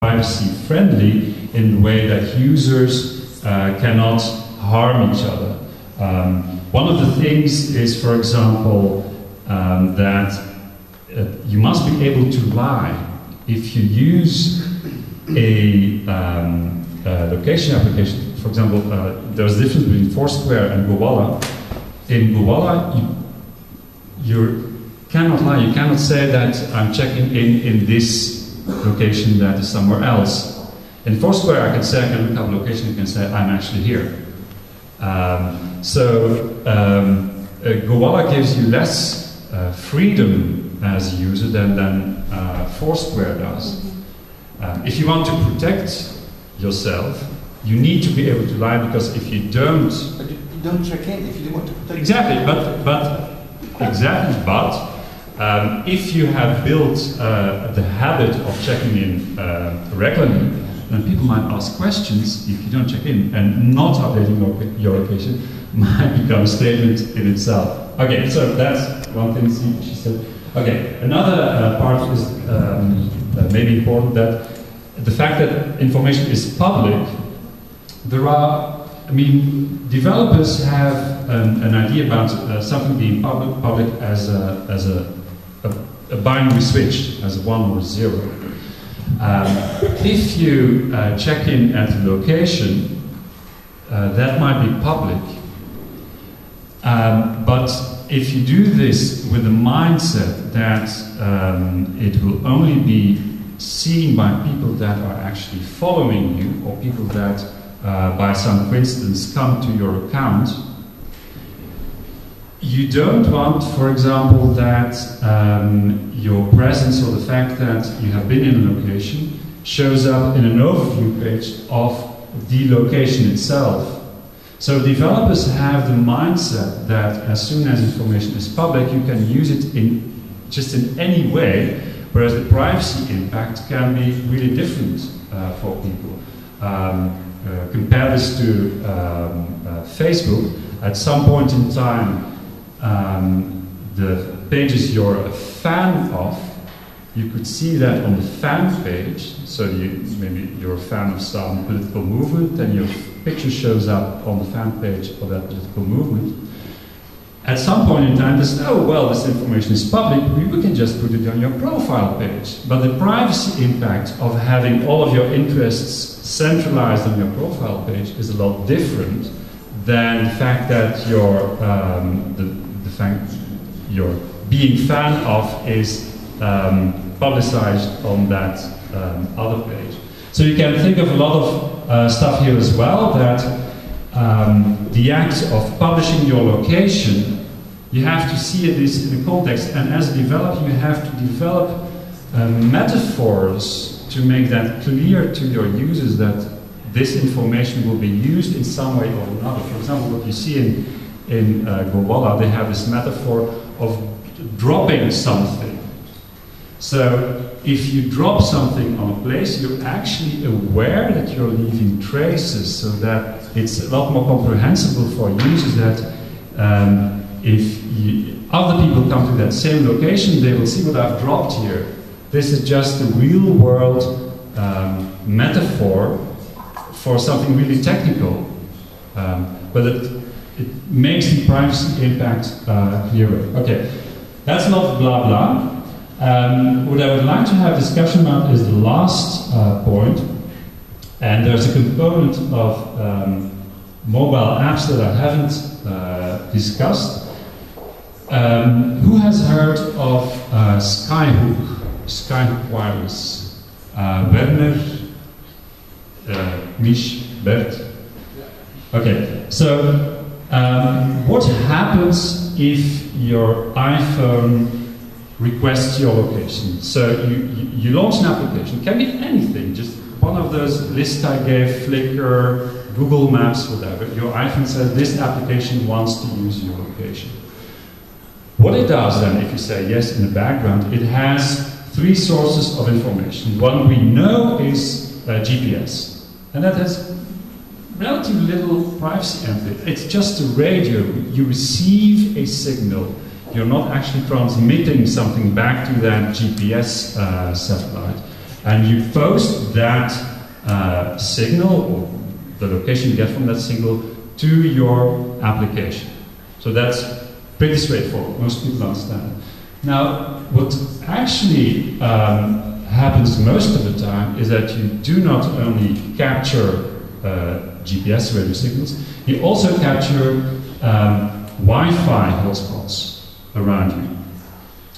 privacy friendly in the way that users uh, cannot harm each other. Um, one of the things is, for example, um, that uh, you must be able to lie if you use a, um, location application. For example, uh, there's a difference between Foursquare and Gowalla. In Gowalla, you cannot lie. You cannot say that I'm checking in in this location that is somewhere else. In Foursquare, I can say, I can look up a location, and can say, I'm actually here. Um, so, um, uh, Gowalla gives you less uh, freedom as a user than, than uh, Foursquare does. Um, if you want to protect yourself, you need to be able to lie because if you don't. But you don't check in if you don't want to protect Exactly, but, but, exactly, but um, if you have built uh, the habit of checking in uh, regularly, then people might ask questions if you don't check in, and not updating your your location might become a statement in itself. Okay, so that's one thing she said. Okay, another uh, part is um, maybe important that the fact that information is public, there are, I mean, developers have an, an idea about uh, something being public, public as a, as a a, a binary switch as one or zero. Um, if you uh, check in at a location, uh, that might be public. Um, but if you do this with the mindset that um, it will only be seen by people that are actually following you or people that uh, by some coincidence come to your account, you don't want, for example, that um, your presence or the fact that you have been in a location shows up in an overview page of the location itself. So developers have the mindset that as soon as information is public, you can use it in just in any way, whereas the privacy impact can be really different uh, for people. Um, uh, compare this to um, uh, Facebook. At some point in time, um, the pages you're a fan of, you could see that on the fan page. So you, maybe you're a fan of some political movement, and your picture shows up on the fan page of that political movement. At some point in time, say, oh, well, this information is public, we can just put it on your profile page. But the privacy impact of having all of your interests centralized on your profile page is a lot different than the fact that your, um, the, fact you're being fan of is um, publicized on that um, other page. So you can think of a lot of uh, stuff here as well that um, the act of publishing your location, you have to see this in a context, and as a developer, you have to develop uh, metaphors to make that clear to your users that this information will be used in some way or another. For example, what you see in in uh, they have this metaphor of dropping something. So if you drop something on a place, you're actually aware that you're leaving traces, so that it's a lot more comprehensible for users that um, if you, other people come to that same location, they will see what I've dropped here. This is just a real world um, metaphor for something really technical. Um, but it, it makes the privacy impact uh, clearer. Okay, that's not blah blah. Um, what I would like to have discussion about is the last uh, point, and there's a component of um, mobile apps that I haven't uh, discussed. Um, who has heard of uh, Skyhook, Skyhook Wireless? Uh, Werner, uh, Mish, Bert? Okay, so um, what happens if your iPhone requests your location? So you, you, launch an application, it can be anything, just one of those lists I gave, Flickr, Google Maps, whatever. Your iPhone says this application wants to use your location. What it does then, if you say yes in the background, it has three sources of information. One we know is uh, GPS, and that has relatively little privacy amplitude. It's just a radio. You receive a signal. You're not actually transmitting something back to that GPS uh, satellite. and you post that uh, signal or the location you get from that signal to your application. So that's pretty straightforward. Most people understand. Now, what actually um, happens most of the time is that you do not only capture GPS radio signals, you also capture um, Wi-Fi hotspots around you.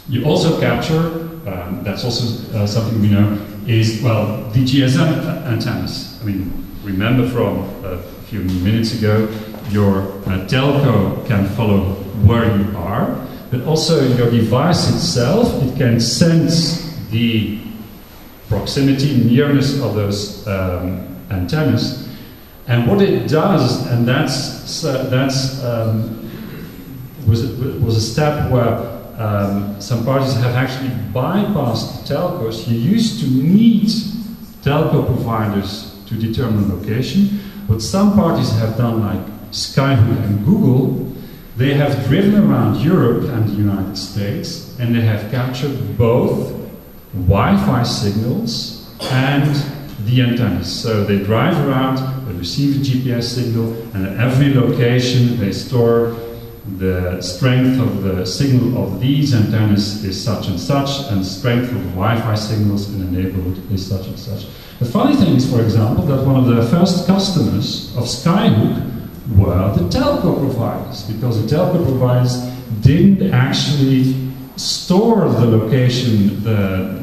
You also capture, um, that's also uh, something we know, is, well, the GSM antennas. I mean, remember from a few minutes ago, your uh, telco can follow where you are, but also your device itself, it can sense the proximity, nearness of those um, antennas. And what it does, and that's, that's um, was, was a step where um, some parties have actually bypassed telcos. You used to need telco providers to determine location. What some parties have done, like Skyhook and Google, they have driven around Europe and the United States and they have captured both Wi-Fi signals and the antennas. So they drive around, receive a GPS signal, and at every location they store the strength of the signal of these antennas is such and such, and strength of Wi-Fi signals in the neighborhood is such and such. The funny thing is, for example, that one of the first customers of Skyhook were the telco providers, because the telco providers didn't actually store the location, the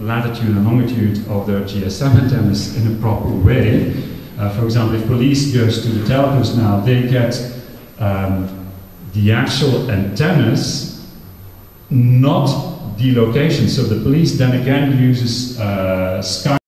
latitude and longitude of their GSM antennas in a proper way. Uh, for example, if police goes to the telcos now, they get um, the actual antennas, not the location. So the police then again uses uh, Sky